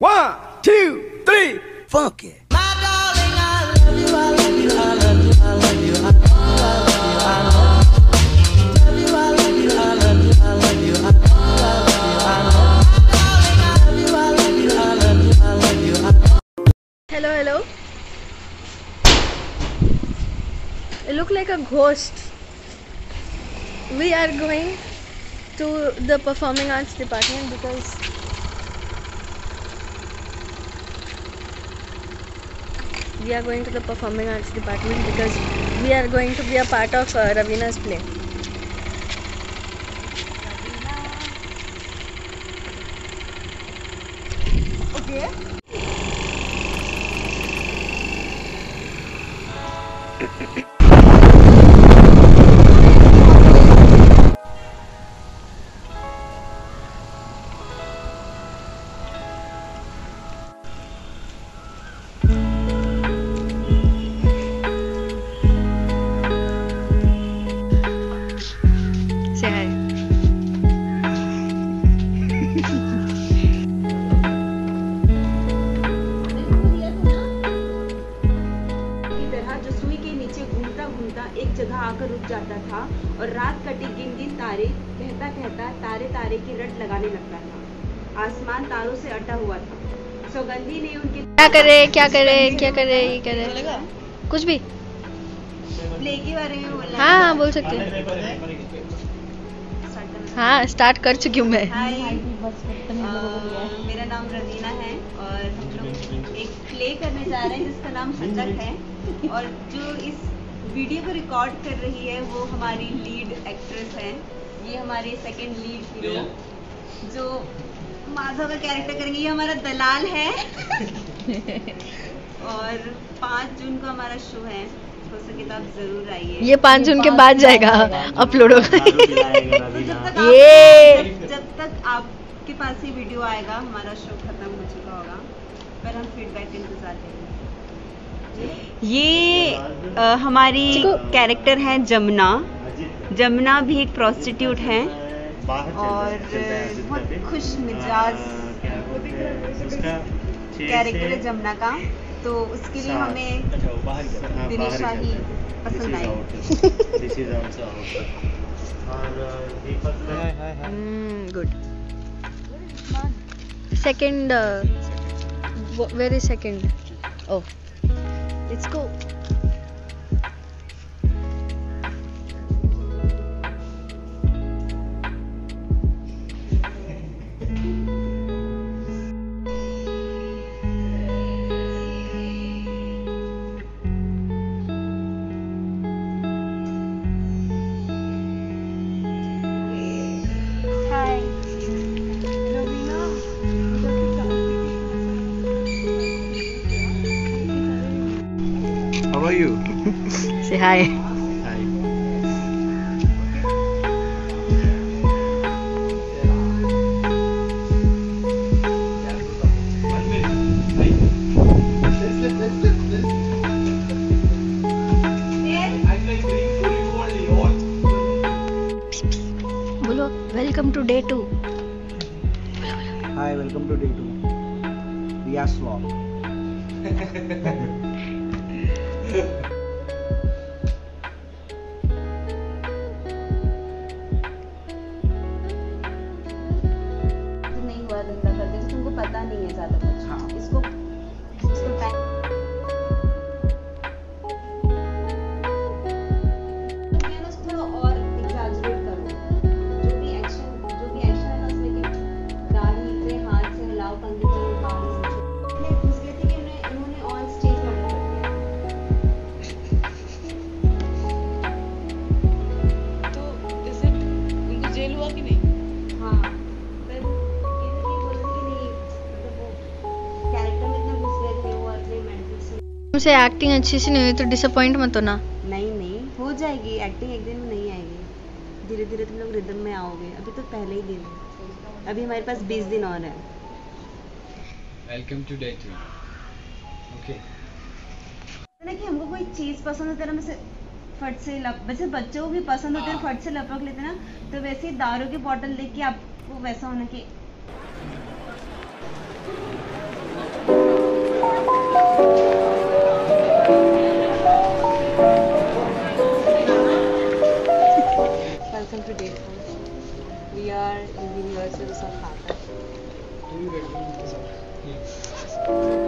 One, two, three, funk it. Hello, hello. You look like a ghost. We are going to the performing arts department because we are going to the performing arts department because we are going to be a part of uh, Ravina's play. Okay. करे क्या करे क्या करे ये करे। कुछ भी। Play के बारे में बोला हाँ हाँ बोल सकते हैं। हाँ स्टार्ट कर चुकी हूँ मैं। मेरा नाम रवीना है और हम लोग एक प्ले करने जा रहे हैं जिसका नाम हंडक है। और जो इस वीडियो को रिकॉर्ड कर रही है वो हमारी लीड एक्ट्रेस है। ये हमारे सेकंड लीड हीरो जो माधव का कैरेक्टर करेंगे ये हमारा दलाल है। और पाँच जून को हमारा शो है हो तो आप ज़रूर आइए। ये पाँच जून के बाद जाएगा अपलोड होगा। तो आप ये। जब तक आपके पास ये वीडियो आएगा हमारा शो खत्म हो चुका होगा पर हम फीडबैक इंतज़ार करेंगे। ये अ, हमारी कैरेक्टर है जमुना। जमुना भी एक प्रोस्टिट्यूट है। और बहुत खुश मिजाज। कैरेक्टर है जमुना का तो उसके लिए हमें दिनेश शाही पसंद आए। Good second very second oh let's go 是嗨 तुमसे एक्टिंग अच्छी सी नहीं हुई तो डिसअपॉइंट मत होना नहीं नहीं हो जाएगी एक्टिंग एक दिन में नहीं आएगी धीरे धीरे तुम लोग रिदम में आओगे अभी तो पहले ही दिन है अभी हमारे पास 20 दिन और है Welcome to day two. Okay. ना कि हमको कोई चीज़ पसंद होती है ना वैसे फट से लप वैसे बच्चों को भी पसंद होते हैं फट से लपक लेते ना तो वैसे ही दारू की बोतल देख के आपको वैसा होना कि today. We are in the universe of Hatha. Yes.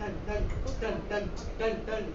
何何何何何何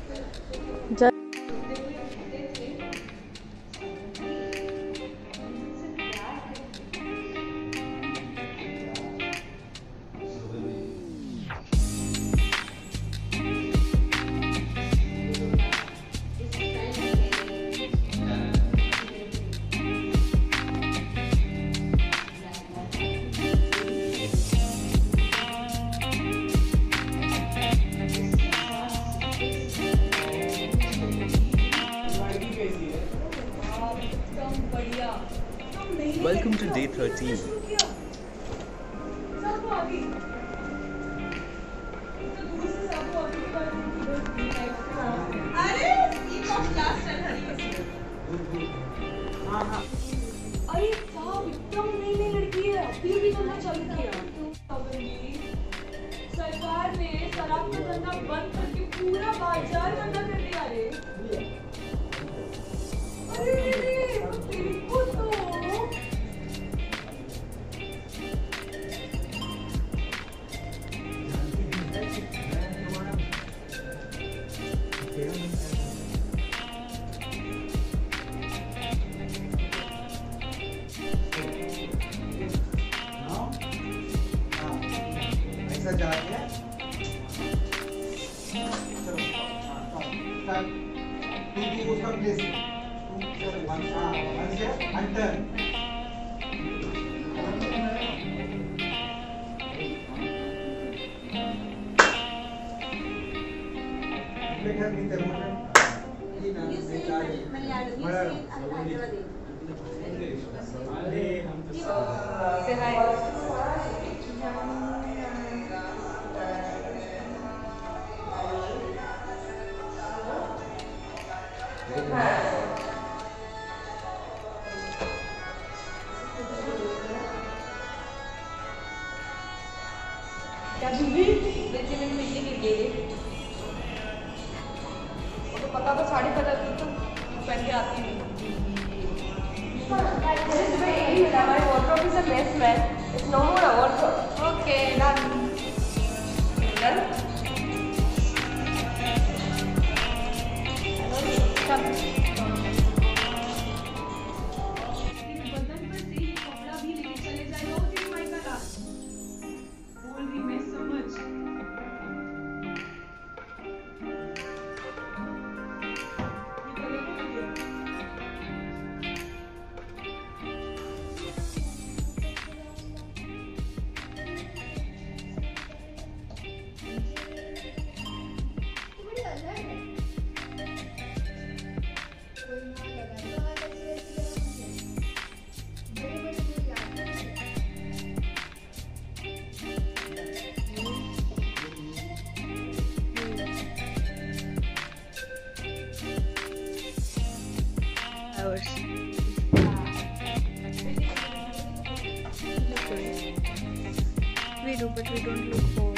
know, but we don't look for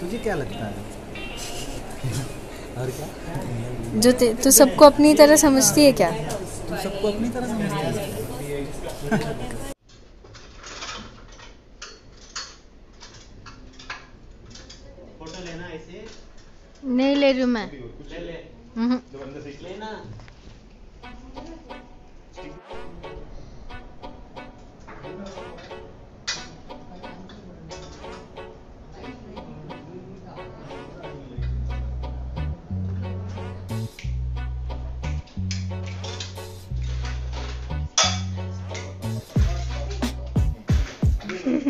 तुझे क्या लगता है और क्या जो तू सबको अपनी तरह समझती है क्या? तू सबको अपनी तरह समझती है?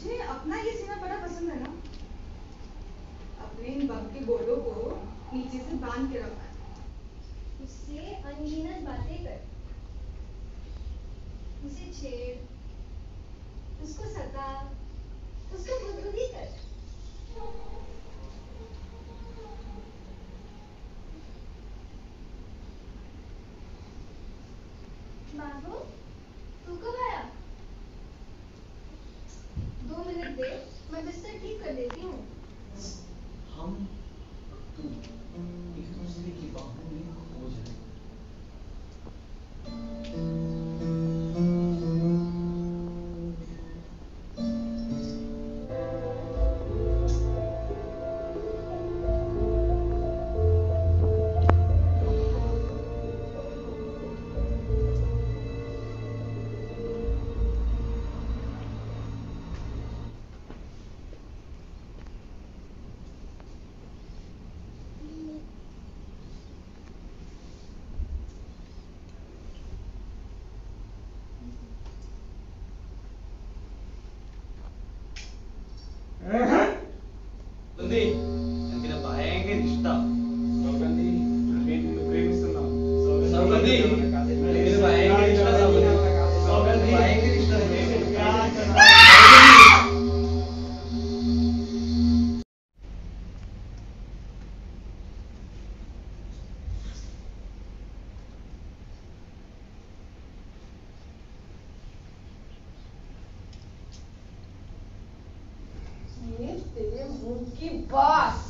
मुझे अपना ये सीना बड़ा पसंद है ना। अपने इन बम के गोलों को नीचे से बाँध के रख। उससे अनगिनत बातें कर। उसे छेड़। उसको सता। उसको गुदगुदी कर। बाबू nih Que bosta!